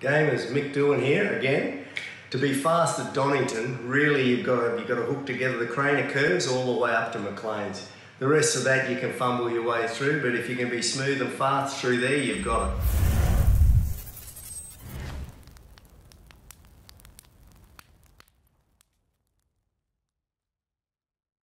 Gamers, Mick Doohan here again. To be fast at Donington, really you've got to, you've got to hook together the Craner curves all the way up to McLean's. The rest of that you can fumble your way through, but if you can be smooth and fast through there, you've got it.